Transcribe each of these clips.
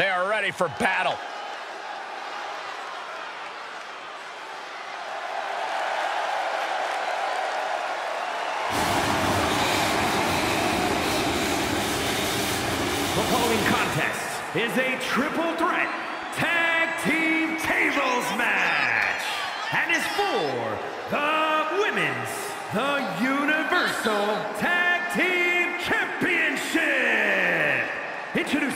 They are ready for battle. The following contest is a triple threat tag team tables match and is for the women's the Universal Tag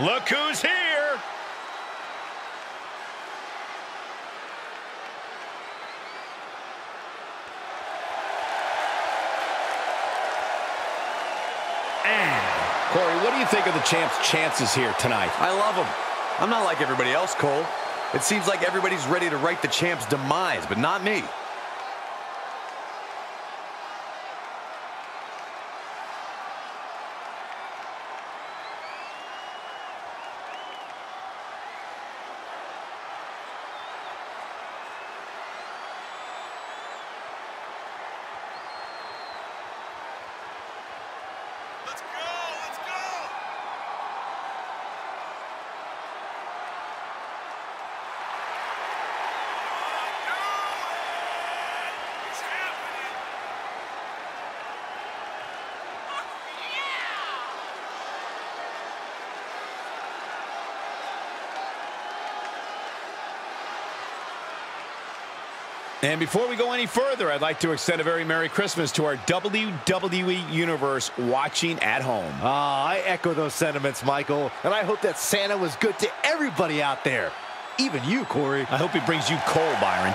Look who's here! And Corey, what do you think of the champ's chances here tonight? I love him. I'm not like everybody else, Cole. It seems like everybody's ready to write the champ's demise, but not me. And before we go any further, I'd like to extend a very Merry Christmas to our WWE Universe watching at home. Ah, I echo those sentiments, Michael. And I hope that Santa was good to everybody out there. Even you, Corey. I hope he brings you coal, Byron.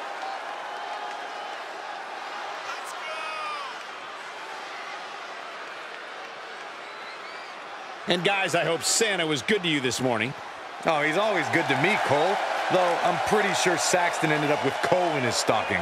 And, guys, I hope Santa was good to you this morning. Oh, he's always good to me, Cole. Though I'm pretty sure Saxton ended up with coal in his stocking.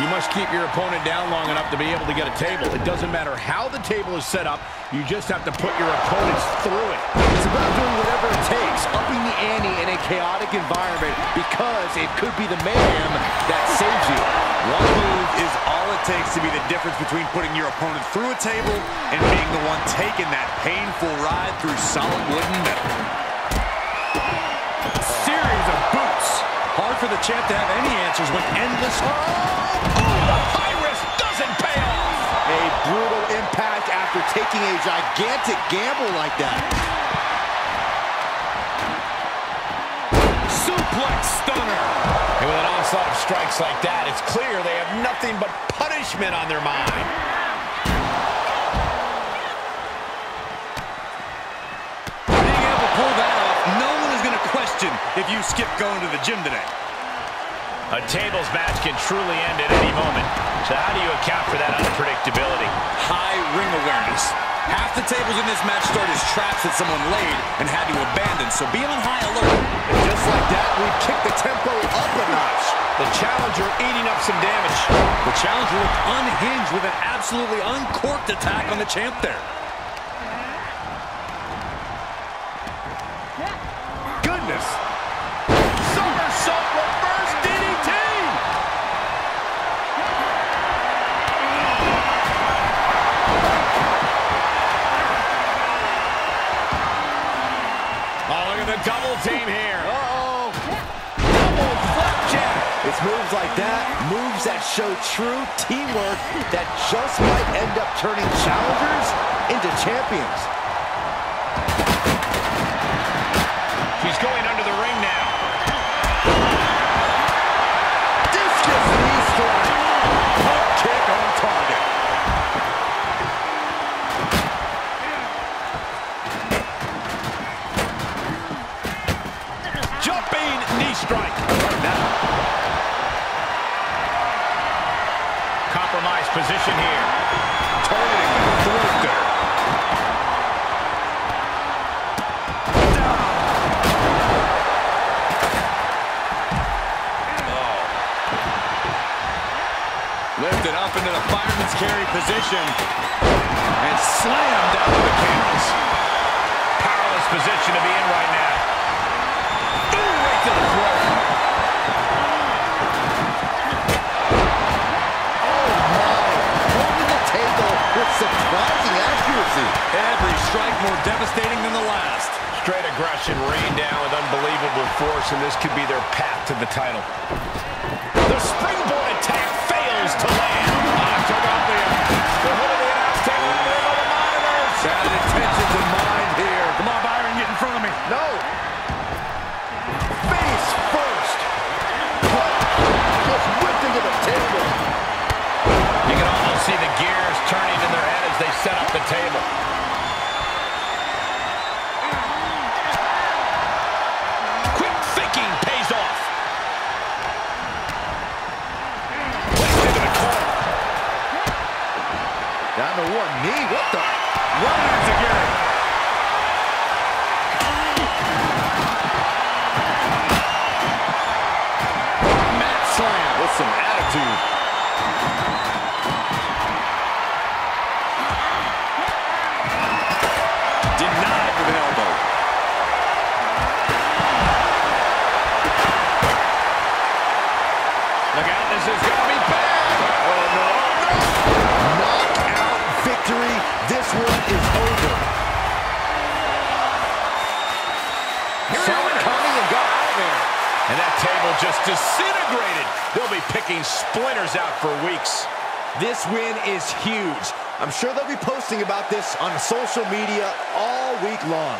You must keep your opponent down long enough to be able to get a table. It doesn't matter how the table is set up. You just have to put your opponents through it. It's about doing whatever it takes, upping the ante in a chaotic environment because it could be the mayhem that saves you. One move is all it takes to be the difference between putting your opponent through a table and being the one taking that painful ride through solid wooden metal. For the champ to have any answers when endless... Oh, the high risk doesn't pay off. A brutal impact after taking a gigantic gamble like that. Suplex stunner. And with an onslaught of strikes like that, it's clear they have nothing but punishment on their mind. Being able to pull that off, no one is going to question if you skip going to the gym today. A tables match can truly end at any moment. So how do you account for that unpredictability? High ring awareness. Half the tables in this match start as traps that someone laid and had to abandon, so be on high alert. And just like that, we kick the tempo up a notch. The challenger eating up some damage. The challenger looked unhinged with an absolutely uncorked attack on the champ there. Double team here. Uh-oh. Double flapjack. It's moves like that, moves that show true teamwork that just might end up turning challengers into champions. Position here. Targeting the throat there. Oh. Lifted up into the fireman's carry position and slammed down to the canvas. Powerless position to be in right now. Accuracy. Every strike more devastating than the last. Straight aggression rained down with unbelievable force, and this could be their path to the title. The springboard attack fails to land. Ah, took off the, the hood of the announce table go the monitors. Bad intentions Saw it coming and got out of there. And that table just disintegrated. They'll be picking splinters out for weeks. This win is huge. I'm sure they'll be posting about this on social media all week long.